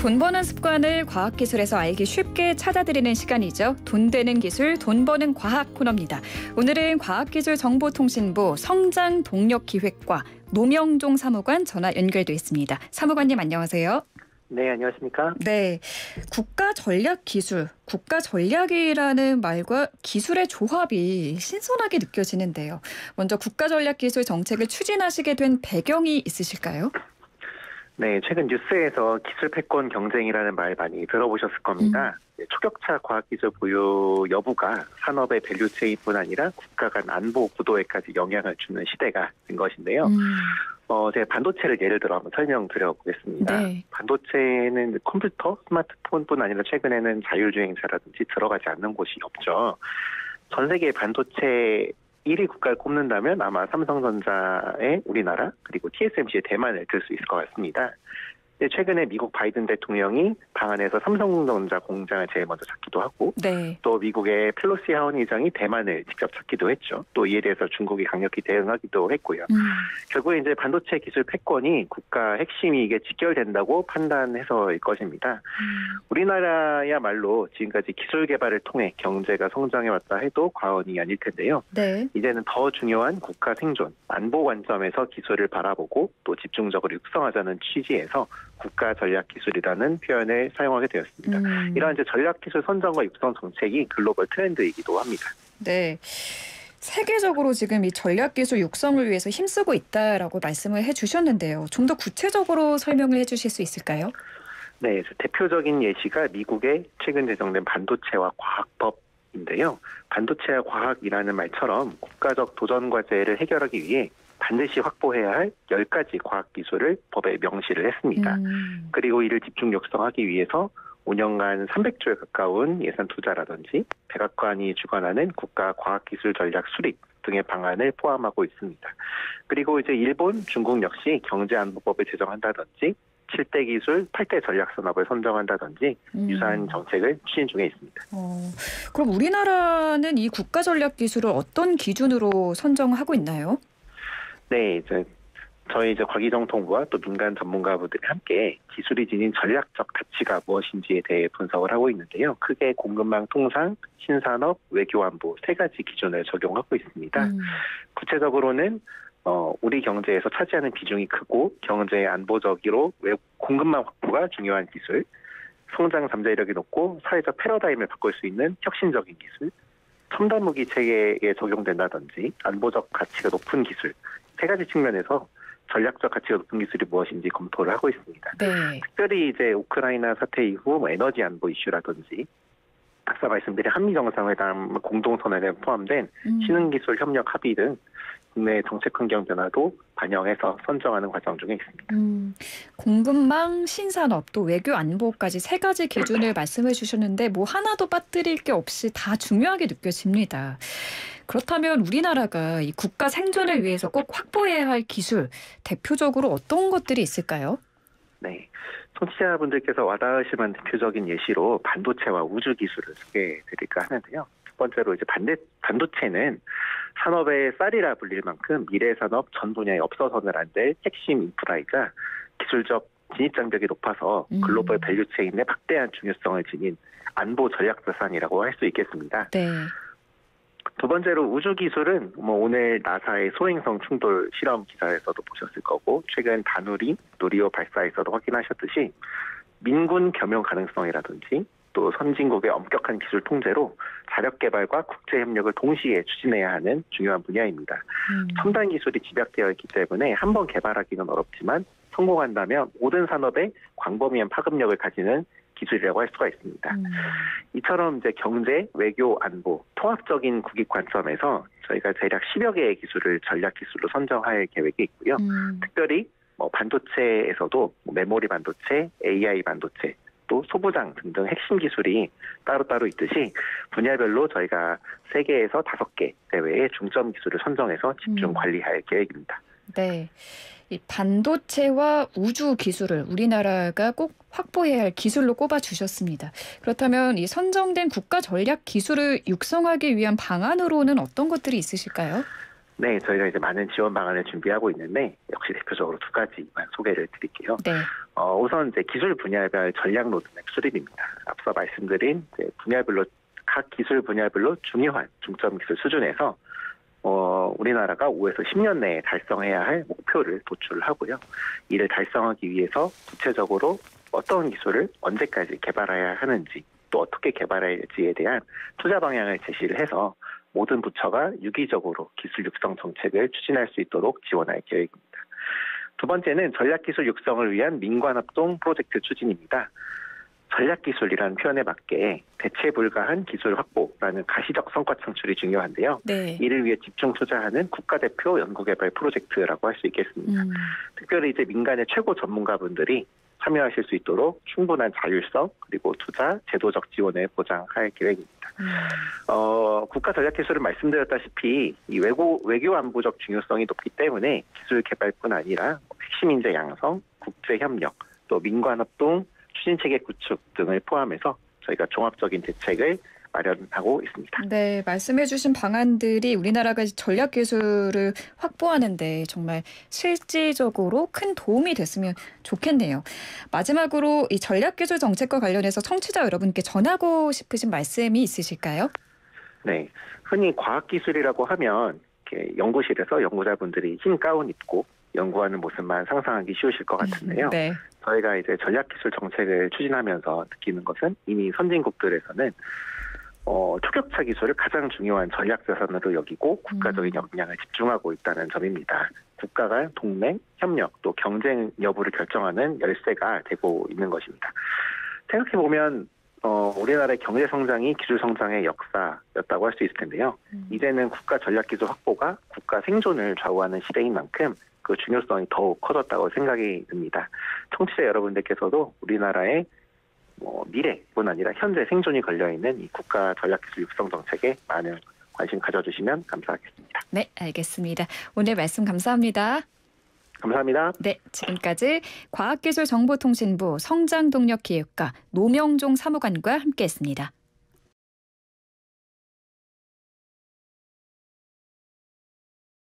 돈 버는 습관을 과학기술에서 알기 쉽게 찾아드리는 시간이죠. 돈 되는 기술, 돈 버는 과학 코너입니다. 오늘은 과학기술정보통신부 성장동력기획과 노명종 사무관 전화 연결돼 있습니다. 사무관님 안녕하세요. 네, 안녕하십니까? 네. 국가 전략 기술, 국가 전략이라는 말과 기술의 조합이 신선하게 느껴지는데요. 먼저 국가 전략 기술 정책을 추진하시게 된 배경이 있으실까요? 네, 최근 뉴스에서 기술 패권 경쟁이라는 말 많이 들어보셨을 겁니다. 음. 초격차 과학기술 보유 여부가 산업의 value chain뿐 아니라 국가 간 안보 구도에까지 영향을 주는 시대가 된 것인데요. 음. 어, 제가 반도체를 예를 들어 한번 설명드려 보겠습니다. 네. 반도체는 컴퓨터, 스마트폰뿐 아니라 최근에는 자율주행차라든지 들어가지 않는 곳이 없죠. 전 세계 반도체 1위 국가를 꼽는다면 아마 삼성전자의 우리나라 그리고 TSMC의 대만을 들 수 있을 것 같습니다. 최근에 미국 바이든 대통령이 방안에서 삼성전자 공장을 제일 먼저 찾기도 하고 네. 또 미국의 펠로시 하원 의장이 대만을 직접 찾기도 했죠. 또 이에 대해서 중국이 강력히 대응하기도 했고요. 음. 결국에 이제 반도체 기술 패권이 국가 핵심이 이게 직결된다고 판단해서일 것입니다. 음. 우리나라야말로 지금까지 기술 개발을 통해 경제가 성장해왔다 해도 과언이 아닐 텐데요. 네. 이제는 더 중요한 국가 생존, 안보 관점에서 기술을 바라보고 또 집중적으로 육성하자는 취지에서 국가 전략 기술이라는 표현을 사용하게 되었습니다. 음. 이러한 이제 전략 기술 선정과 육성 정책이 글로벌 트렌드이기도 합니다. 네. 세계적으로 지금 이 전략 기술 육성을 위해서 힘쓰고 있다라고 말씀을 해주셨는데요. 좀 더 구체적으로 설명을 해주실 수 있을까요? 네, 대표적인 예시가 미국의 최근 제정된 반도체와 과학법인데요. 반도체와 과학이라는 말처럼 국가적 도전 과제를 해결하기 위해 반드시 확보해야 할 10가지 과학기술을 법에 명시를 했습니다. 음. 그리고 이를 집중 육성하기 위해서 5년간 300조에 가까운 예산 투자라든지 백악관이 주관하는 국가 과학기술 전략 수립 등의 방안을 포함하고 있습니다. 그리고 이제 일본, 중국 역시 경제안보법을 제정한다든지 7대 기술, 8대 전략 산업을 선정한다든지 음. 유사한 정책을 추진 중에 있습니다. 어, 그럼 우리나라는 이 국가 전략 기술을 어떤 기준으로 선정하고 있나요? 네, 이제 저희 이제 과기정통부와 또 민간 전문가분들이 함께 기술이 지닌 전략적 가치가 무엇인지에 대해 분석을 하고 있는데요. 크게 공급망 통상, 신산업, 외교안보 세 가지 기준을 적용하고 있습니다. 음. 구체적으로는 어, 우리 경제에서 차지하는 비중이 크고 경제 안보적으로 외 공급망 확보가 중요한 기술, 성장 잠재력이 높고 사회적 패러다임을 바꿀 수 있는 혁신적인 기술, 첨단 무기 체계에 적용된다든지 안보적 가치가 높은 기술 세 가지 측면에서 전략적 가치가 높은 기술이 무엇인지 검토를 하고 있습니다. 네. 특별히 이제 우크라이나 사태 이후 뭐 에너지 안보 이슈라든지 아까 말씀드린 한미 정상회담 공동선언에 포함된 음. 신흥기술 협력 합의 등 국내 정책 환경 변화도 반영해서 선정하는 과정 중에 있습니다. 음, 공급망, 신산업, 또 외교 안보까지 세 가지 기준을 말씀해 주셨는데 뭐 하나도 빠뜨릴 게 없이 다 중요하게 느껴집니다. 그렇다면 우리나라가 이 국가 생존을 위해서 꼭 확보해야 할 기술 대표적으로 어떤 것들이 있을까요? 네. 청취자분들께서 와닿으실 만한 대표적인 예시로 반도체와 우주 기술을 소개해 드릴까 하는데요. 첫 번째로 이제 반대, 반도체는 산업의 쌀이라 불릴 만큼 미래 산업 전 분야에 없어서는 안 될 핵심 인프라이자 기술적 진입 장벽이 높아서 음. 글로벌 value chain의 막대한 중요성을 지닌 안보 전략 자산이라고 할 수 있겠습니다. 네. 두 번째로 우주 기술은 뭐 오늘 나사의 소행성 충돌 실험 기사에서도 보셨을 거고 최근 다누리 노리오 발사에서도 확인하셨듯이 민군 겸용 가능성이라든지 또 선진국의 엄격한 기술 통제로 자력 개발과 국제 협력을 동시에 추진해야 하는 중요한 분야입니다. 음. 첨단 기술이 집약되어 있기 때문에 한 번 개발하기는 어렵지만 성공한다면 모든 산업에 광범위한 파급력을 가지는 기술이라고 할 수가 있습니다. 음. 이처럼 이제 경제, 외교, 안보, 통합적인 국익 관점에서 저희가 대략 10여 개의 기술을 전략 기술로 선정할 계획이 있고요. 음. 특별히 뭐 반도체에서도 뭐 메모리 반도체, AI 반도체, 또 소부장 등등 핵심 기술이 따로따로 있듯이 분야별로 저희가 3개에서 5개 대외의 중점 기술을 선정해서 집중 음. 관리할 계획입니다. 네. 이 반도체와 우주 기술을 우리나라가 꼭 확보해야 할 기술로 꼽아 주셨습니다. 그렇다면 이 선정된 국가 전략 기술을 육성하기 위한 방안으로는 어떤 것들이 있으실까요? 네, 저희가 이제 많은 지원 방안을 준비하고 있는데 역시 대표적으로 두 가지만 소개를 드릴게요. 네. 어, 우선 이제 기술 분야별 전략 로드맵 수립입니다. 앞서 말씀드린 분야별로 각 기술 분야별로 중요한 중점 기술 수준에서 어, 우리나라가 5에서 10년 내에 달성해야 할 목표를 도출하고요. 이를 달성하기 위해서 구체적으로 어떤 기술을 언제까지 개발해야 하는지 또 어떻게 개발할지에 대한 투자 방향을 제시를 해서 모든 부처가 유기적으로 기술 육성 정책을 추진할 수 있도록 지원할 계획입니다. 두 번째는 전략기술 육성을 위한 민관합동 프로젝트 추진입니다. 전략기술이라는 표현에 맞게 대체 불가한 기술 확보라는 가시적 성과 창출이 중요한데요. 네. 이를 위해 집중 투자하는 국가대표 연구개발 프로젝트라고 할 수 있겠습니다. 음. 특별히 이제 민간의 최고 전문가분들이 참여하실 수 있도록 충분한 자율성 그리고 투자 제도적 지원을 보장할 계획입니다. 음. 어, 국가 전략 기술은 말씀드렸다시피 이 외고 외교 안보적 중요성이 높기 때문에 기술 개발뿐 아니라 핵심 인재 양성, 국제 협력, 또 민관 합동 추진 체계 구축 등을 포함해서 저희가 종합적인 대책을 마련하고 있습니다. 네, 말씀해주신 방안들이 우리나라가 전략 기술을 확보하는데 정말 실질적으로 큰 도움이 됐으면 좋겠네요. 마지막으로 이 전략 기술 정책과 관련해서 청취자 여러분께 전하고 싶으신 말씀이 있으실까요? 네, 흔히 과학 기술이라고 하면 이렇게 연구실에서 연구자분들이 흰 가운 입고 연구하는 모습만 상상하기 쉬우실 것 같은데요. 네. 저희가 이제 전략 기술 정책을 추진하면서 느끼는 것은 이미 선진국들에서는 어, 초격차 기술을 가장 중요한 전략 자산으로 여기고 국가적인 음. 역량을 집중하고 있다는 점입니다. 국가 간 동맹, 협력, 또 경쟁 여부를 결정하는 열쇠가 되고 있는 것입니다. 생각해 보면 어, 우리나라의 경제 성장이 기술 성장의 역사였다고 할 수 있을 텐데요. 음. 이제는 국가 전략 기술 확보가 국가 생존을 좌우하는 시대인 만큼 그 중요성이 더욱 커졌다고 생각이 듭니다. 청취자 여러분들께서도 우리나라의 뭐 미래뿐 아니라 현재 생존이 걸려 있는 이 국가 전략기술 육성 정책에 많은 관심 가져주시면 감사하겠습니다. 네, 알겠습니다. 오늘 말씀 감사합니다. 감사합니다. 네, 지금까지 과학기술정보통신부 성장동력기획과 노명종 사무관과 함께했습니다.